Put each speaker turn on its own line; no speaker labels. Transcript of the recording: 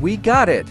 We got it!